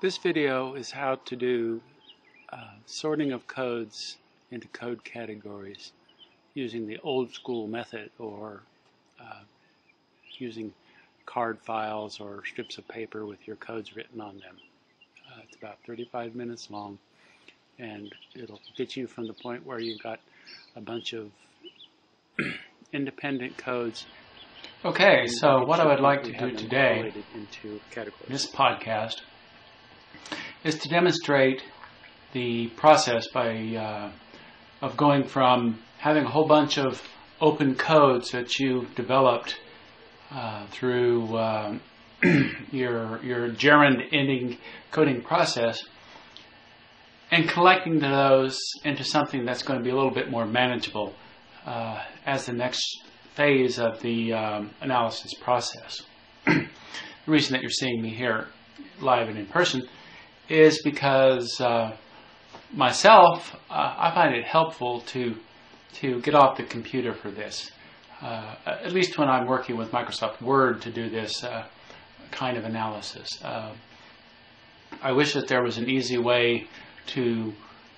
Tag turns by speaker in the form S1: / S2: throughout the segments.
S1: This video is how to do uh, sorting of codes into code categories using the old school method or uh, using card files or strips of paper with your codes written on them. Uh, it's about 35 minutes long and it'll get you from the point where you've got a bunch of independent codes.
S2: Okay, so what I would like to do today in this podcast is to demonstrate the process by uh, of going from having a whole bunch of open codes that you've developed uh, through uh, your your gerund ending coding process and collecting those into something that's going to be a little bit more manageable uh, as the next phase of the um, analysis process. the reason that you're seeing me here live and in person is because uh, myself, uh, I find it helpful to to get off the computer for this. Uh, at least when I'm working with Microsoft Word to do this uh, kind of analysis. Uh, I wish that there was an easy way to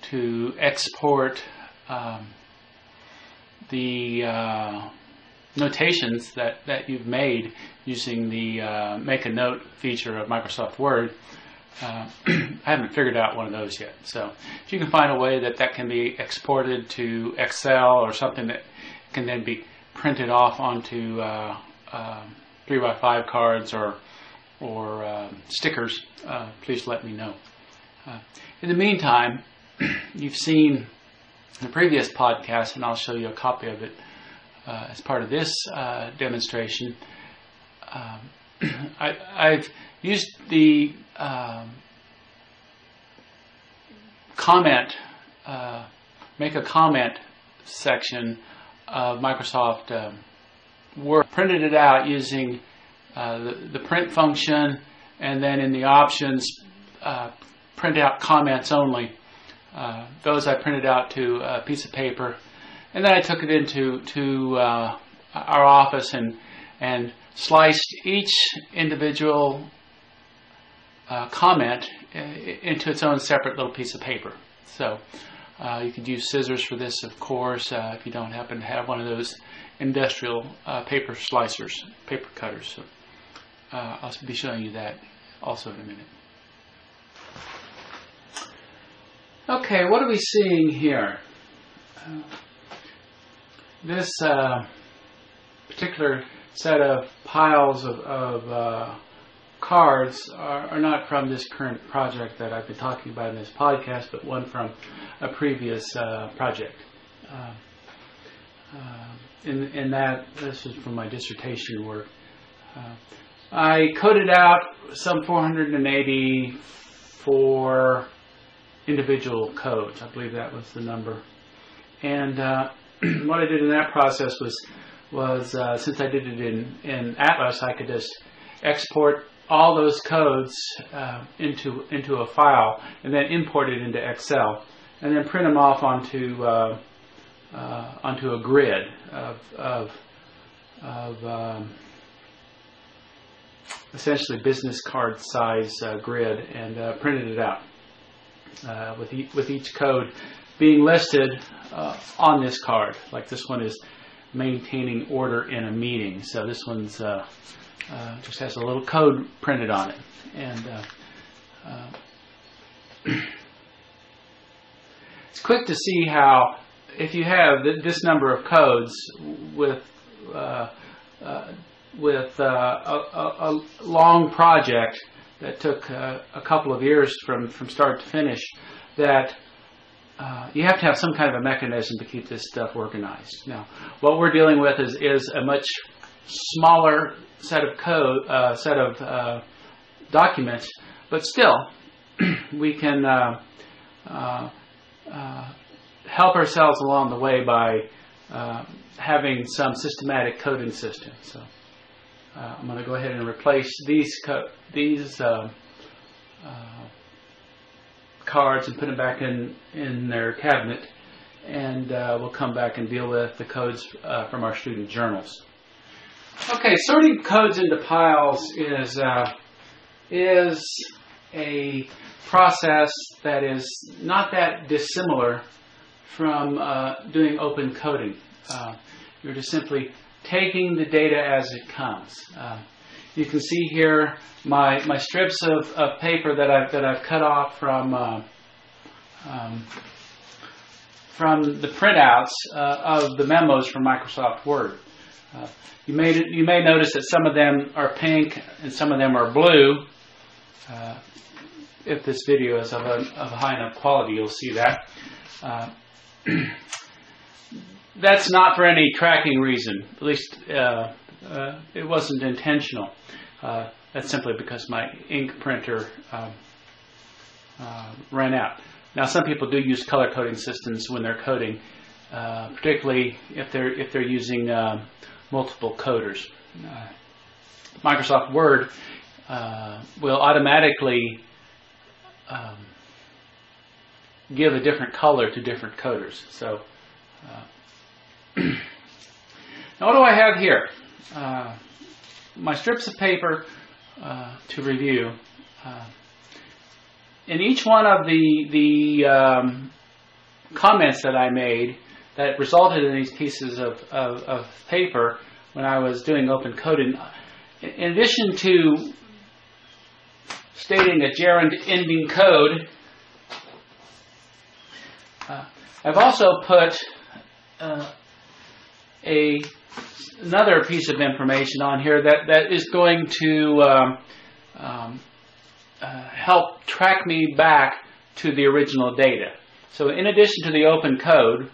S2: to export um, the uh, notations that, that you've made using the make a note feature of Microsoft Word uh, I haven't figured out one of those yet. So if you can find a way that that can be exported to Excel or something that can then be printed off onto uh, uh, 3x5 cards or, or um, stickers, uh, please let me know. Uh, in the meantime, you've seen the previous podcast, and I'll show you a copy of it uh, as part of this demonstration. Um, I, I've used the um, comment, uh, make a comment section of Microsoft um, Word, printed it out using uh, the, the, print function, and then in the options, uh, print out comments only. Uh, those I printed out to a piece of paper, and then I took it into to uh, our office and and sliced each individual uh, comment uh, into its own separate little piece of paper. So uh, you could use scissors for this, of course, uh, if you don't happen to have one of those industrial uh, paper slicers, paper cutters. So uh, I'll be showing you that also in a minute. Okay, what are we seeing here? this particular set of piles of, of cards are, are, not from this current project that I've been talking about in this podcast, but one from a previous uh, project. Uh, uh in, in, that, this is from my dissertation work. Uh, I coded out some 484 individual codes. I believe that was the number. And uh, what I did in that process was was uh, since I did it in, in Atlas, I could just export all those codes uh, into into a file and then import it into Excel and then print them off onto uh, uh onto a grid of of, of um, essentially business card size uh, grid and uh, printed it out with e with each code being listed on this card like this one is maintaining order in a meeting. So this one's uh, just has a little code printed on it, and uh, uh it's quick to see how if you have th this number of codes with uh, uh, with a, a, a, long project that took a couple of years from from start to finish, that uh, you have to have some kind of a mechanism to keep this stuff organized. Now, what we're dealing with is, is a much smaller set of code, uh, set of uh, documents, but still, we can uh, uh, help ourselves along the way by having some systematic coding system. So, I'm going to go ahead and replace these these cards and put them back in, in their cabinet. And uh, we'll come back and deal with the codes uh, from our student journals. Okay, sorting codes into piles is, uh, is a process that is not that dissimilar from uh, doing open coding. Uh, you're just simply taking the data as it comes. Uh, you can see here my, my strips of, of paper that I've, that I've cut off from, uh, um, from the printouts uh, of the memos from Microsoft Word. Uh, you, may, you may notice that some of them are pink and some of them are blue. Uh, if this video is of a, of a, high enough quality, you'll see that. Uh, that's not for any tracking reason. At least uh, uh, it wasn't intentional. Uh, that's simply because my ink printer um, ran out. Now, some people do use color coding systems when they're coding, particularly if they're if they're using multiple coders. Microsoft Word will automatically um, give a different color to different coders. So now what do I have here? Uh, my strips of paper uh, to review. Uh, in each one of the, the um, comments that I made that resulted in these pieces of, of, of paper when I was doing open coding, in addition to stating a gerund ending code, uh, I've also put uh, a another piece of information on here that, that is going to um, um, uh, help track me back to the original data. So in addition to the open code,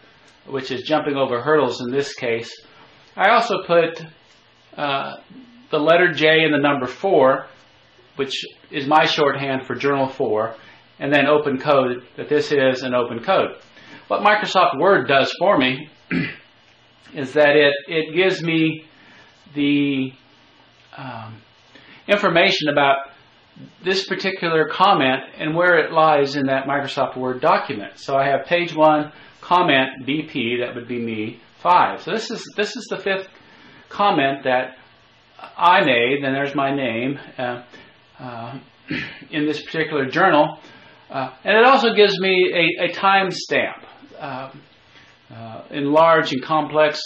S2: which is jumping over hurdles in this case, I also put uh, the letter J and the number 4, which is my shorthand for Journal 4, and then open code, that this is an open code. What Microsoft Word does for me is that it, it gives me the um, information about this particular comment and where it lies in that Microsoft Word document. So I have page one, comment BP, that would be me, five. So this is this is the fifth comment that I made, and there's my name uh, uh, in this particular journal. Uh, and it also gives me a, a time stamp. Um, uh, in large and complex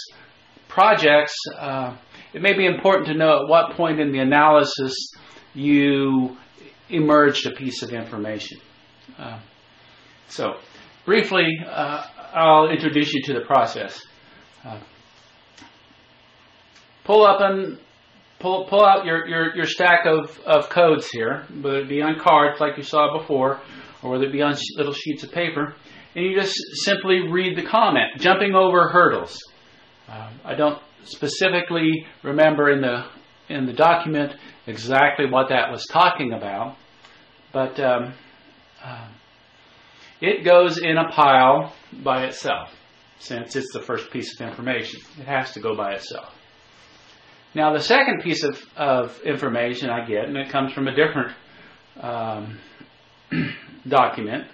S2: projects, uh, it may be important to know at what point in the analysis you emerged a piece of information. Uh, so, briefly, uh, I'll introduce you to the process. Uh, pull up and pull, pull out your, your, your stack of, of codes here, whether it be on cards like you saw before, or whether it be on little sheets of paper and you just simply read the comment, jumping over hurdles. Um, I don't specifically remember in the in the document exactly what that was talking about, but um, uh, it goes in a pile by itself since it's the first piece of information. It has to go by itself. Now, the second piece of, of information I get, and it comes from a different um, document,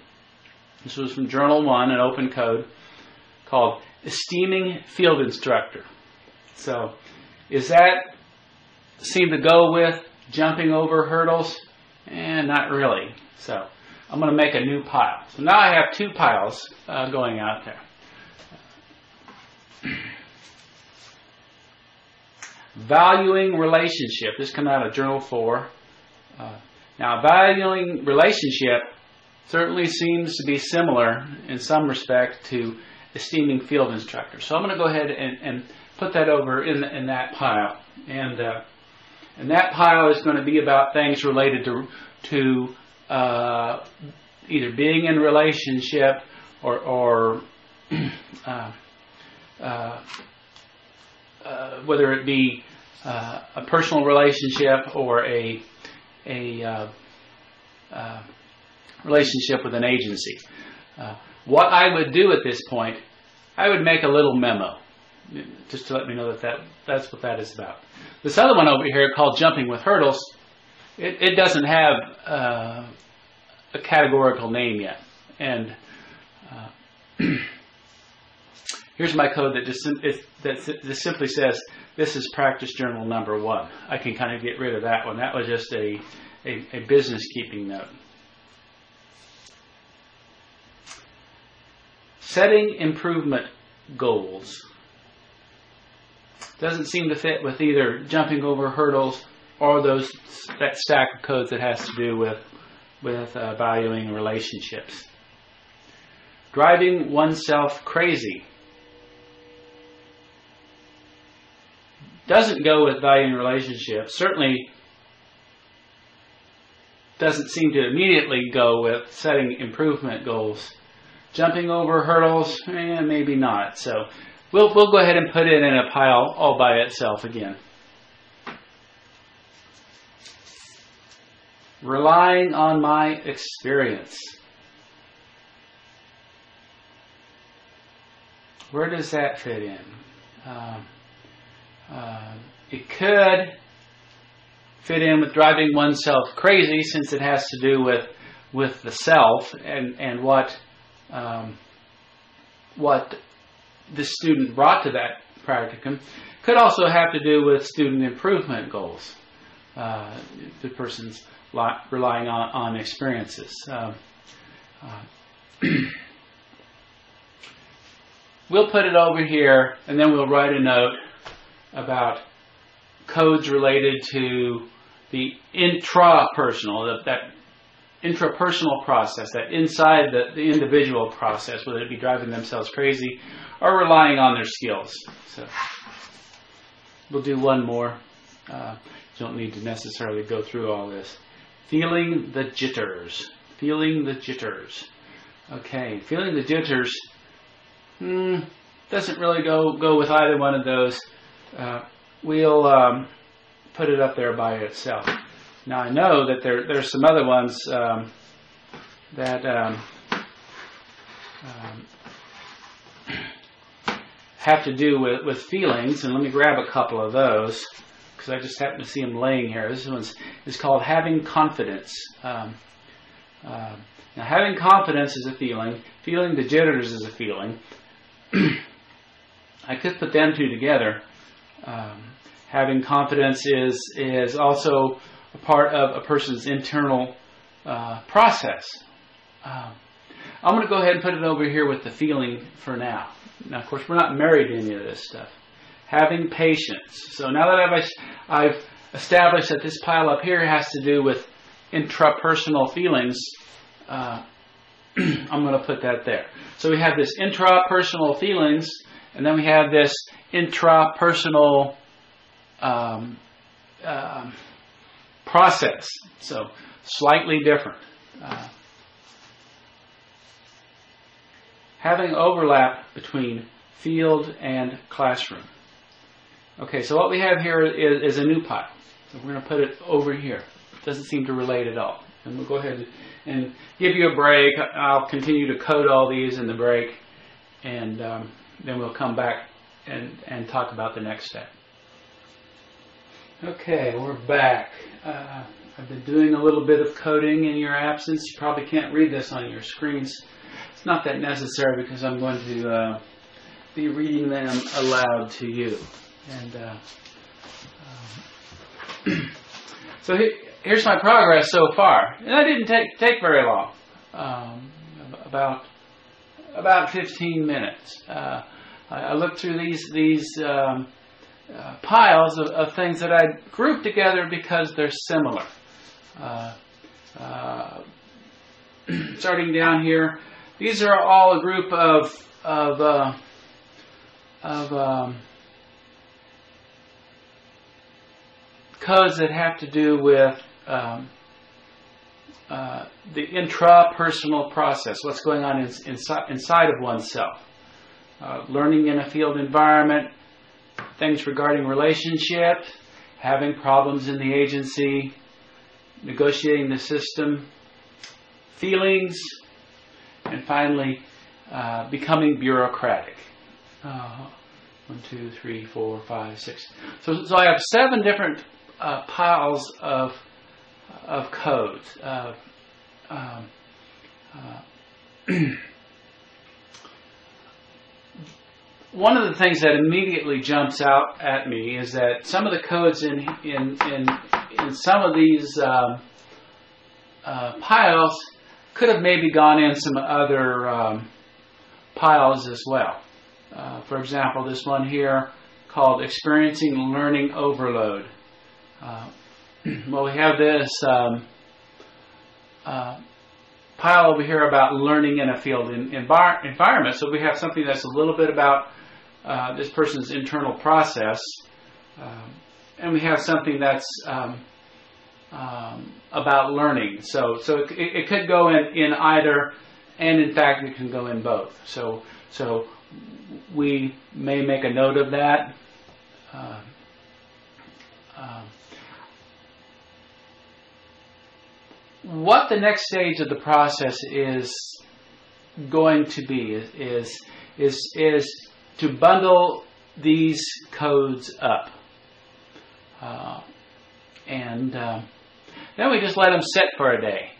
S2: this was from Journal 1, an open code called Esteeming Field Instructor. So, is that seem to go with jumping over hurdles? And eh, not really. So, I'm going to make a new pile. So now I have two piles uh, going out there. Valuing relationship. This comes out of Journal 4. Uh, now, valuing relationship certainly seems to be similar in some respect to esteeming field instructor. So I'm going to go ahead and, and put that over in, in that pile. And, uh, and that pile is going to be about things related to, to uh, either being in relationship or, or uh, uh, uh, whether it be uh, a personal relationship or a, a relationship with an agency. Uh, what I would do at this point, I would make a little memo, just to let me know that, that that's what that is about. This other one over here called Jumping with Hurdles, it, it doesn't have uh, a categorical name yet. And uh, here's my code that just, that just simply says this is practice journal number one. I can kind of get rid of that one. That was just a, a, a business keeping note. Setting improvement goals doesn't seem to fit with either jumping over hurdles or those that stack of codes that has to do with with uh, valuing relationships. Driving oneself crazy doesn't go with valuing relationships. Certainly doesn't seem to immediately go with setting improvement goals. Jumping over hurdles, eh, maybe not. So we'll, we'll go ahead and put it in a pile all by itself again. Relying on my experience. Where does that fit in? Uh, uh, it could fit in with driving oneself crazy since it has to do with with the self and and what um, what the student brought to that practicum could also have to do with student improvement goals. Uh, the person's relying on, on experiences. Uh, uh, we'll put it over here and then we'll write a note about codes related to the intrapersonal, that, that intrapersonal process, that inside the, the individual process, whether it be driving themselves crazy or relying on their skills. So we'll do one more. Uh, don't need to necessarily go through all this. Feeling the jitters. Feeling the jitters. Okay, feeling the jitters hmm, doesn't really go go with either one of those. Uh, we'll um, put it up there by itself. Now I know that there there's some other ones um, that um, um, have to do with, with feelings, and let me grab a couple of those because I just happen to see them laying here. This one is called having confidence. Um, uh, now, having confidence is a feeling. Feeling the jitters is a feeling. I could put them two together. Um, having confidence is is also a part of a person's internal uh, process. Um, I'm going to go ahead and put it over here with the feeling for now. Now, of course, we're not married to any of this stuff. Having patience. So now that I've, I've established that this pile up here has to do with intrapersonal feelings, uh, I'm going to put that there. So we have this intrapersonal feelings, and then we have this intrapersonal um, uh, process. So slightly different. Uh, having overlap between field and classroom. Okay, so what we have here is, is a new pile. So we're going to put it over here. It doesn't seem to relate at all. And we'll go ahead and give you a break. I'll continue to code all these in the break, and um, then we'll come back and, and talk about the next step. Okay, we're back. Uh, I've been doing a little bit of coding in your absence. You probably can't read this on your screens. It's not that necessary because I'm going to uh, be reading them aloud to you. And uh, um, so he, here's my progress so far, and that didn't take take very long. Um, about about 15 minutes. Uh, I, I, looked through these these. Um, uh, piles of, of, things that I grouped together because they're similar. Uh, uh, starting down here, these are all a group of of uh, of um, codes that have to do with um, uh, the intrapersonal process, what's going on in, inside, inside of oneself. Uh, learning in a field environment, things regarding relationships, having problems in the agency, negotiating the system, feelings, and finally, uh, becoming bureaucratic. Uh, one, two, three, four, five, six. So, so I have seven different uh, piles of of codes. Um, uh, one of the things that immediately jumps out at me is that some of the codes in in in, in some of these um, uh, piles could have maybe gone in some other um, piles as well. Uh, for example, this one here called Experiencing Learning Overload. Uh, well, we have this um, uh, pile over here about learning in a field in, envir- environment. So we have something that's a little bit about uh, this person's internal process, um, and we have something that's um, um, about learning. So, so it, it, could go in, in either, and in fact, it can go in both. So, so we may make a note of that. Uh, uh, what the next stage of the process is going to be is is is, to bundle these codes up. Uh, and uh, then we just let them sit for a day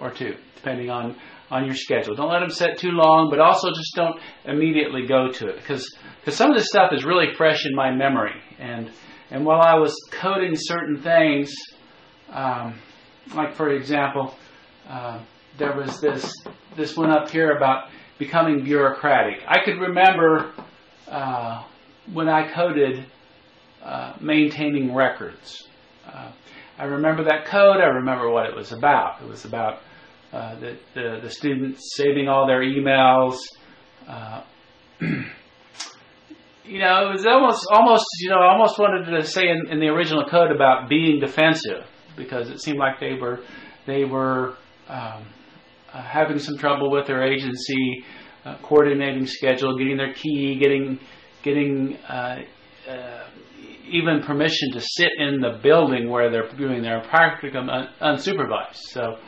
S2: or two, depending on, on your schedule. Don't let them sit too long, but also just don't immediately go to it because because some of this stuff is really fresh in my memory. And and while I was coding certain things, um, like for example, uh, there was this this one up here about becoming bureaucratic. I could remember uh, when I coded uh, maintaining records. Uh, I remember that code. I remember what it was about. It was about uh, the, the, the students saving all their emails. Uh, you know, it was almost almost you know I almost wanted to say in, in the original code about being defensive because it seemed like they were they were um, uh, having some trouble with their agency, uh, coordinating schedule, getting their key, getting getting uh, uh, even permission to sit in the building where they're doing their practicum un- unsupervised. So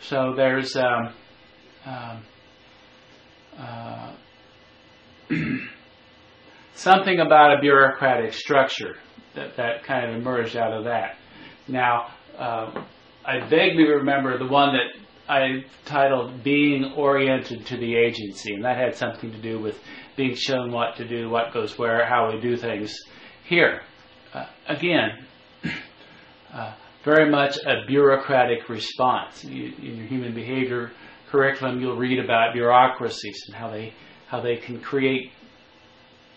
S2: so there's um, um, uh, something about a bureaucratic structure that, that kind of emerged out of that. Now, uh, I vaguely remember the one that I titled Being Oriented to the Agency, and that had something to do with being shown what to do, what goes where, how we do things here. Uh, again, uh, very much a bureaucratic response. You, in your human behavior curriculum, you'll read about bureaucracies and how they how they can create,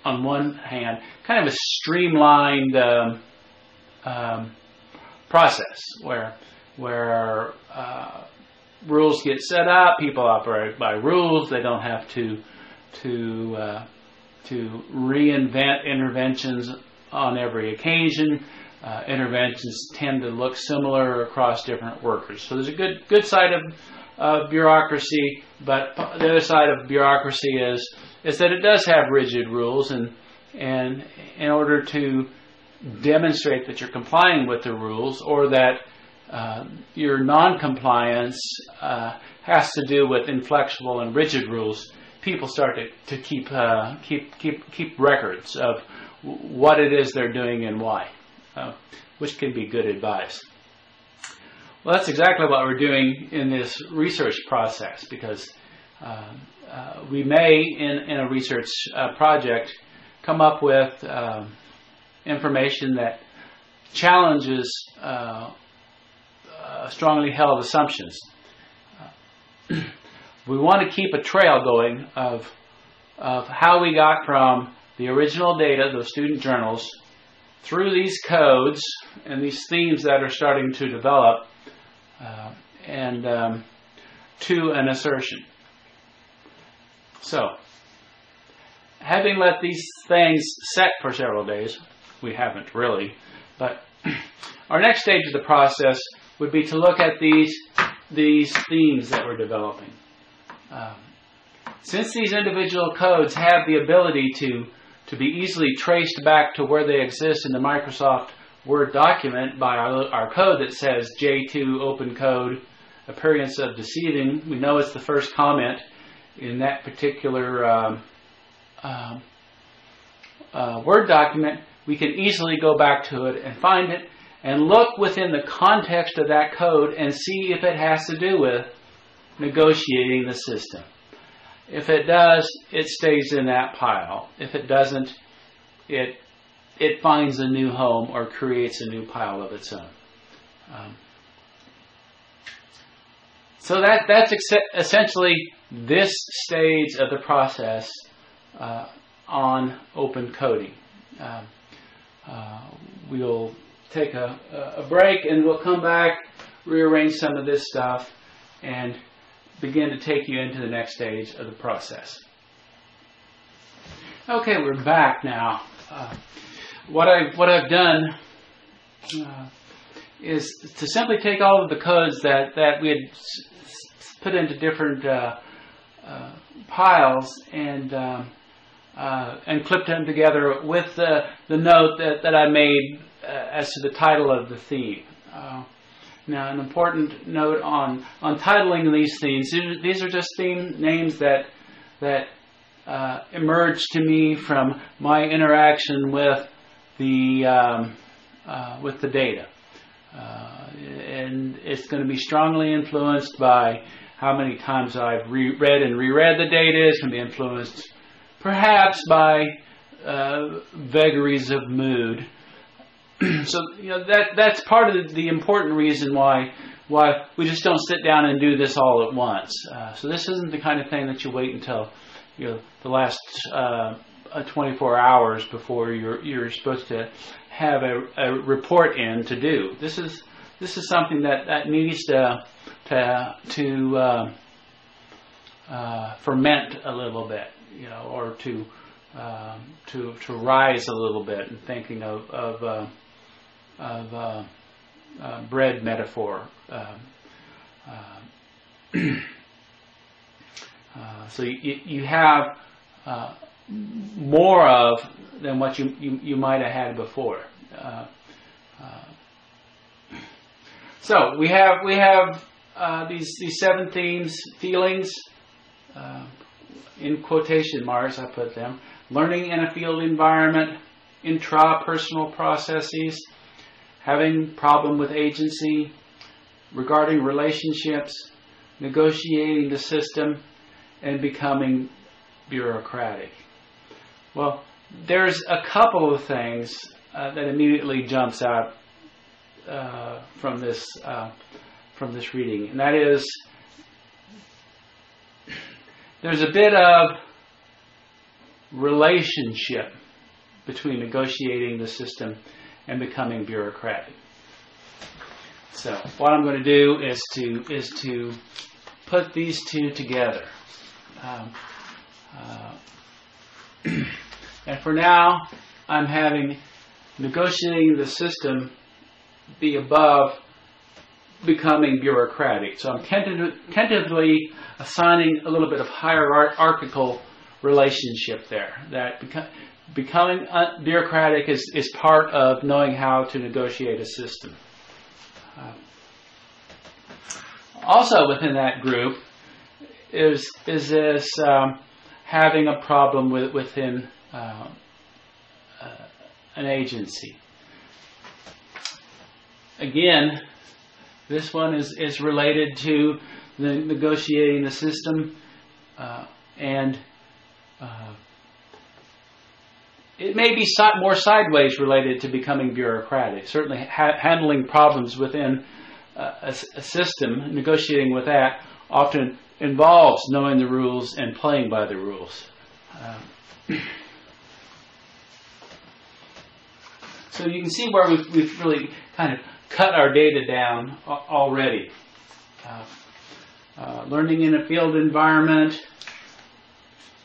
S2: on one hand, kind of a streamlined um, um, process where where uh, rules get set up, people operate by rules. They don't have to to uh, to reinvent interventions on every occasion. Uh, interventions tend to look similar across different workers. So there's a good good side of uh, bureaucracy, but the other side of bureaucracy is is that it does have rigid rules, and and in order to demonstrate that you're complying with the rules or that uh, your non-compliance uh, has to do with inflexible and rigid rules, people start to, to keep uh, keep keep keep records of what it is they're doing and why, uh, which can be good advice. Well, that's exactly what we're doing in this research process because uh, uh, we may, in, in a research uh, project, come up with um, information that challenges uh, uh, strongly held assumptions. we want to keep a trail going of, of how we got from the original data, those student journals, through these codes and these themes that are starting to develop, uh, and um, to an assertion. So, having let these things set for several days, we haven't really, but our next stage of the process would be to look at these these themes that we're developing. Um, since these individual codes have the ability to to be easily traced back to where they exist in the Microsoft Word document by our, our code that says J2 open code appearance of deceiving, we know it's the first comment in that particular um, uh, uh, Word document. We can easily go back to it and find it and look within the context of that code and see if it has to do with negotiating the system. If it does, it stays in that pile. If it doesn't, it it finds a new home or creates a new pile of its own. Um, so that that's ex- essentially this stage of the process uh, on open coding. Um, uh, we'll take a, a break and we'll come back, rearrange some of this stuff, and begin to take you into the next stage of the process. Okay, we're back now. Uh, what I what I've done uh, is to simply take all of the codes that that we had put into different uh, uh piles and um, uh, and clipped them together with the the note that that I made uh, as to the title of the theme. Now, an important note on, on titling these themes. These are just theme names that that uh, emerged to me from my interaction with the um, uh, with the data, uh, and it's going to be strongly influenced by how many times I've re- read and reread the data. It's going to be influenced, perhaps, by uh, vagaries of mood. so you know that that's part of the important reason why why we just don't sit down and do this all at once. Uh, so this isn't the kind of thing that you wait until you know the last uh, 24 hours before you're you're supposed to have a, a, report in to do. This is this is something that, that needs to to to uh, uh, ferment a little bit, you know, or to um, to to rise a little bit. And thinking of of, uh, of uh, uh, bread metaphor. Um, uh, so you, you have more of than what you, you, you might have had before. Uh, uh, so we have we have uh, these these seven themes, feelings, uh, in quotation marks I put them. Learning in a field environment, intra-personal processes, having problem with agency, regarding relationships, negotiating the system, and becoming bureaucratic. Well, there's a couple of things uh, that immediately jumps out uh, from this uh, from this reading, and that is there's a bit of relationship between negotiating the system and becoming bureaucratic. So what I'm going to do is to is to put these two together. Um, uh, and for now, I'm having negotiating the system be above becoming bureaucratic. So I'm tentatively assigning a little bit of hierarchical relationship there. That beca- becoming uh, bureaucratic is, is part of knowing how to negotiate a system. Uh, also within that group is is this um, having a problem with, within uh, uh, an agency. Again, this one is, is related to the negotiating the system uh, and uh, it may be more sideways related to becoming bureaucratic. Certainly, ha- handling problems within uh, a, a, system, negotiating with that, often involves knowing the rules and playing by the rules. Um, so you can see where we've, we've, really kind of cut our data down already. Uh, uh, learning in a field environment,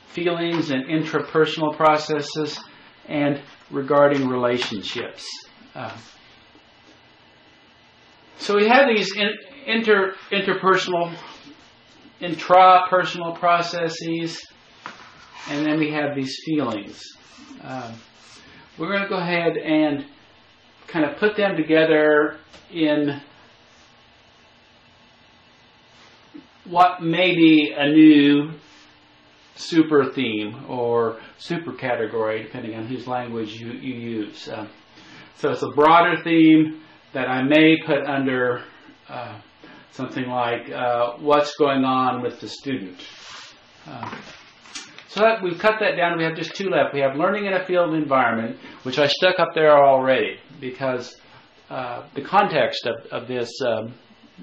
S2: feelings and intrapersonal processes, and regarding relationships. Uh, so we have these in, inter, interpersonal intrapersonal processes, and then we have these feelings. Uh, we're going to go ahead and kind of put them together in what may be a new super theme or super category, depending on whose language you, you use. Uh, so it's a broader theme that I may put under uh, something like uh, what's going on with the student. Uh, so that, we've cut that down. We have just two left. We have learning in a field environment, which I stuck up there already because uh, the context of, of this um,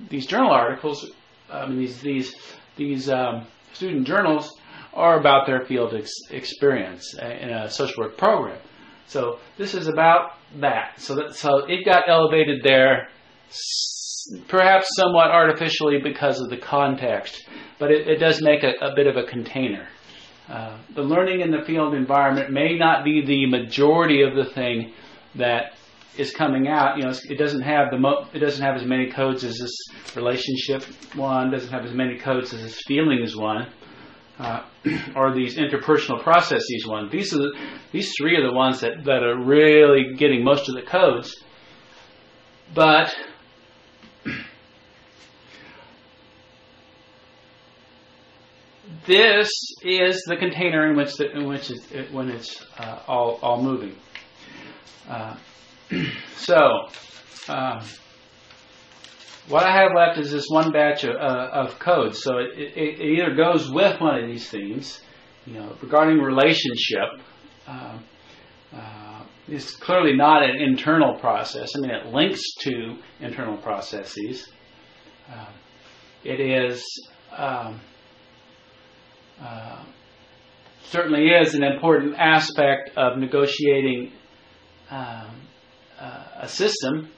S2: these journal articles, I mean these these these um, student journals are about their field ex- experience in a social work program. So this is about that. So that, so it got elevated there, perhaps somewhat artificially because of the context, but it, it does make a, a, bit of a container. Uh, the learning in the field environment may not be the majority of the thing that is coming out. You know, it doesn't have the mo- it doesn't have as many codes as this relationship one. Doesn't have as many codes as this feelings one uh, or these interpersonal processes ones. These are the, these three are the ones that, that are really getting most of the codes. But this is the container in which the, in which it, when it's uh, all all moving. Uh, so. Um, what I have left is this one batch of, uh, of code. So it, it, it, either goes with one of these themes, you know, regarding relationship. Uh, uh, it's clearly not an internal process. I mean, it links to internal processes. Uh, it is um, uh, certainly is an important aspect of negotiating um, a system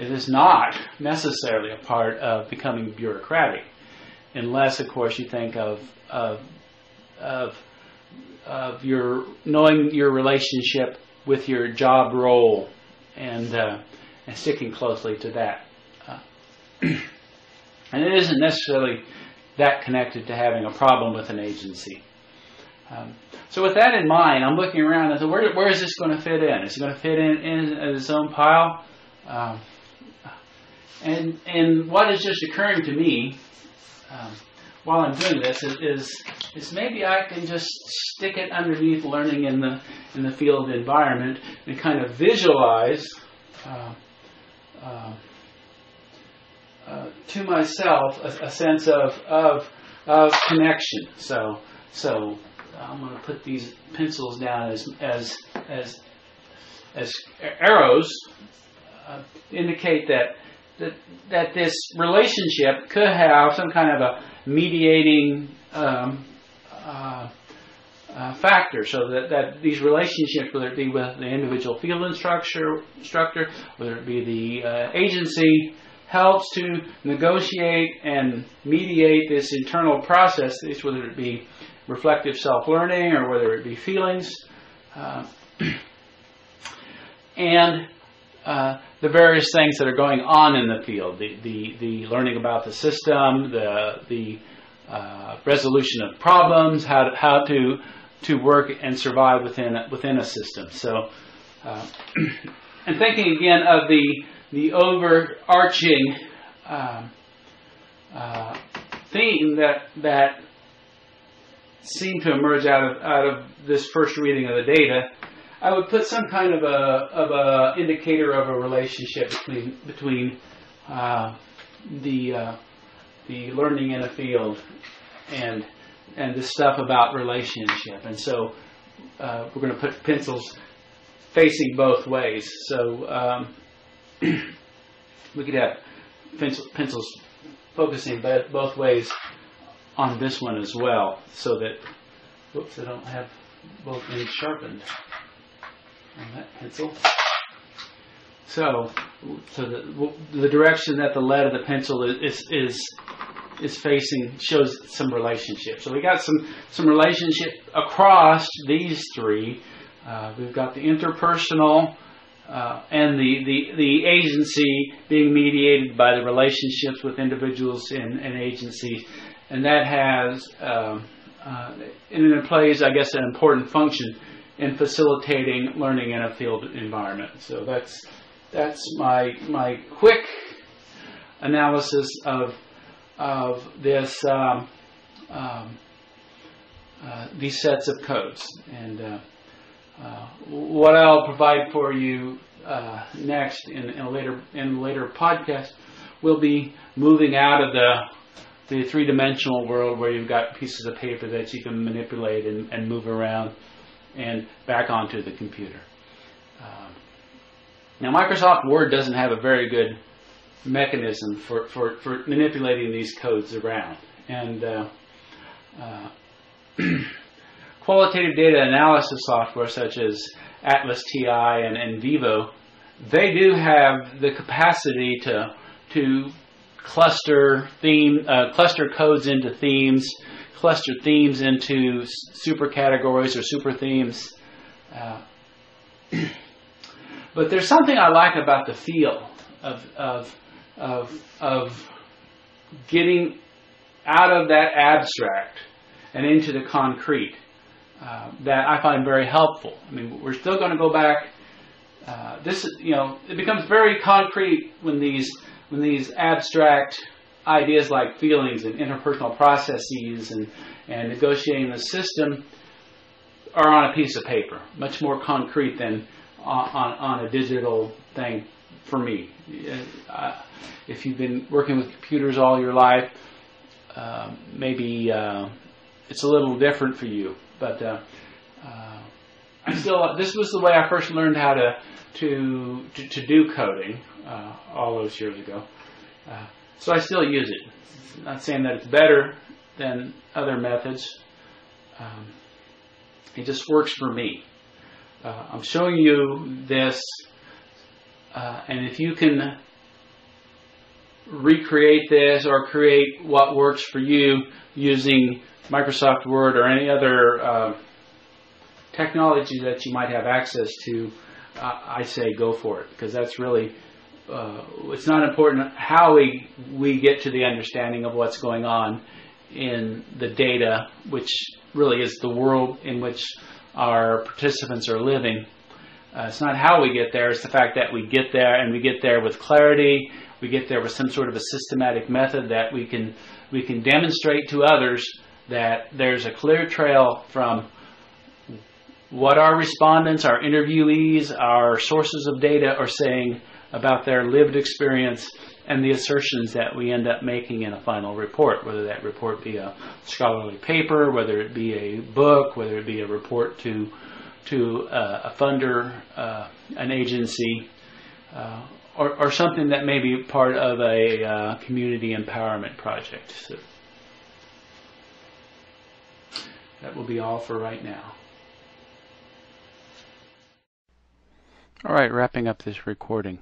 S2: it is not necessarily a part of becoming bureaucratic, unless, of course, you think of of of, of your knowing your relationship with your job role and uh, and sticking closely to that. Uh, and it isn't necessarily that connected to having a problem with an agency. Um, so with that in mind, I'm looking around and say, where, where is this going to fit in? Is it going to fit in in its own pile? Um, and and what is just occurring to me um, while I'm doing this is, is, is maybe I can just stick it underneath learning in the in the field environment and kind of visualize uh, uh, uh, to myself a, a, sense of, of of connection. So so I'm going to put these pencils down as as as as arrows uh, indicate that that, that this relationship could have some kind of a mediating um, uh, uh, factor, so that, that these relationships, whether it be with the individual field instructor, instructor whether it be the uh, agency, helps to negotiate and mediate this internal process, whether it be reflective self-learning or whether it be feelings. Uh, and uh, the various things that are going on in the field, the, the, the learning about the system, the, the uh, resolution of problems, how to, how to, to work and survive within, within a system. So, uh, and thinking again of the, the overarching um, uh, theme that, that seemed to emerge out of, out of this first reading of the data I would put some kind of a of a indicator of a relationship between between uh, the uh, the learning in a field and and this stuff about relationship. And so uh, we're going to put pencils facing both ways. So um, we could have pencil, pencils focusing both ways on this one as well, so that whoops, I don't have both ends sharpened on that pencil. So, so the, the direction that the lead of the pencil is, is is facing shows some relationship. So we got some some relationship across these three. Uh, we've got the interpersonal uh, and the, the the agency being mediated by the relationships with individuals and, and agencies, and that has um, uh, and it plays, I guess, an important function in facilitating learning in a field environment. So that's that's my my quick analysis of of this um, um, uh, these sets of codes and uh, uh, what I'll provide for you uh, next in, in, a later in a later podcast will be moving out of the the three dimensional world where you've got pieces of paper that you can manipulate and, and move around and back onto the computer. Um, now, Microsoft Word doesn't have a very good mechanism for, for, for manipulating these codes around. and uh, uh, qualitative data analysis software such as Atlas TI and NVivo, they do have the capacity to to cluster theme uh, cluster codes into themes, cluster themes into super categories or super themes. Uh, but there's something I like about the feel of of of of getting out of that abstract and into the concrete uh, that I find very helpful. I mean, we're still going to go back. Uh, this, you know, it becomes very concrete when these when these abstract ideas like feelings and interpersonal processes and, and negotiating the system are on a piece of paper, much more concrete than on, on, on a digital thing for me. Uh, if you've been working with computers all your life, uh, maybe uh, it's a little different for you. But uh, uh, I still, this was the way I first learned how to to to, to do coding uh, all those years ago. so I still use it. Not saying that it's better than other methods. Um, it just works for me. I'm showing you this, and if you can recreate this or create what works for you using Microsoft Word or any other uh, technology that you might have access to, uh, I say go for it because that's really uh, it's not important how we we get to the understanding of what's going on in the data, which really is the world in which our participants are living. Uh, it's not how we get there; it's the fact that we get there and we get there with clarity we get there with some sort of a systematic method that we can we can demonstrate to others that there's a clear trail from what our respondents, our interviewees, our sources of data are saying about their lived experience and the assertions that we end up making in a final report, whether that report be a scholarly paper, whether it be a book, whether it be a report to to uh, a funder, uh, an agency, uh, or, or something that may be part of a uh, community empowerment project. So that will be all for right now.
S1: All right, wrapping up this recording.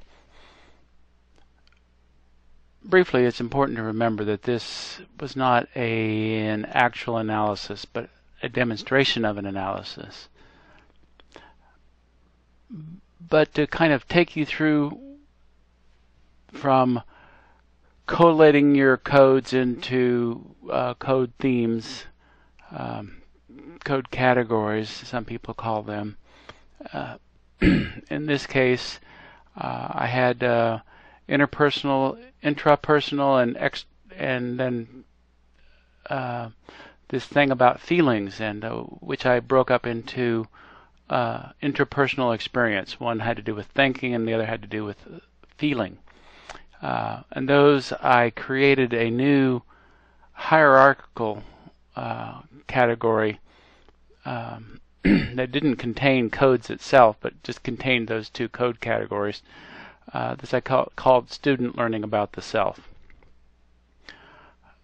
S1: Briefly, it's important to remember that this was not a, an actual analysis, but a demonstration of an analysis. But to kind of take you through from collating your codes into uh, code themes, um, code categories, some people call them. Uh, in this case, uh, I had uh, interpersonal, intrapersonal, and ex- and then uh, this thing about feelings, and uh, which I broke up into interpersonal experience. One had to do with thinking, and the other had to do with feeling. Uh, and those I created a new hierarchical uh, category um, that didn't contain codes itself, but just contained those two code categories. Uh, this I call, called student learning about the self.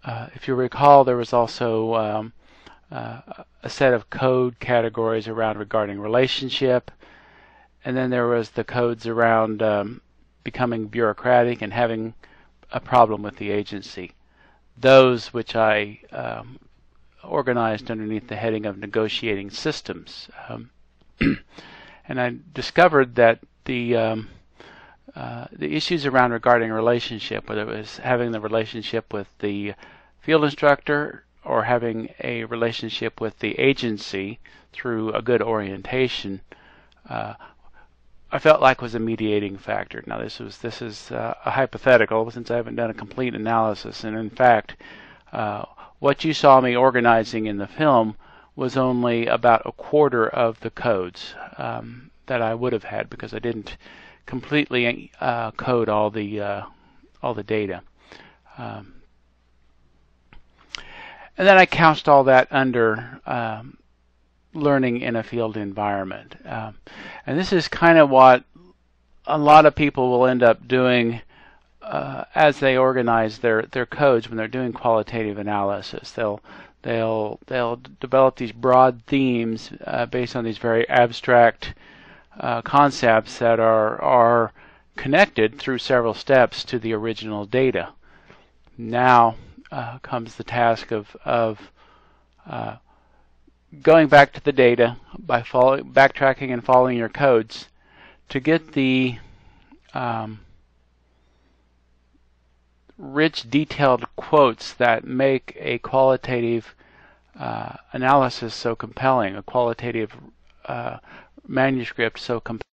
S1: Uh, if you recall, there was also um, uh, a set of code categories around regarding relationship, and then there was the codes around um, becoming bureaucratic and having a problem with the agency. Those which I um, organized underneath the heading of negotiating systems. Um, and I discovered that the um, uh, the issues around regarding relationship, whether it was having the relationship with the field instructor or having a relationship with the agency through a good orientation, uh, I felt like was a mediating factor. Now this was this is uh, a hypothetical since I haven't done a complete analysis, and in fact, uh, what you saw me organizing in the film was only about a quarter of the codes um, that I would have had because I didn't completely uh, code all the uh, all the data. Um, and then I couched all that under um, learning in a field environment. Um, and this is kind of what a lot of people will end up doing
S2: uh, as they organize their, their codes when they're doing qualitative analysis. They'll they'll they'll develop these broad themes uh, based on these very abstract uh, concepts that are are connected through several steps to the original data. Now uh, comes the task of of uh, going back to the data by follow, backtracking and following your codes to get the um, rich, detailed quotes that make a qualitative uh, analysis so compelling, a qualitative uh, manuscript so compelling.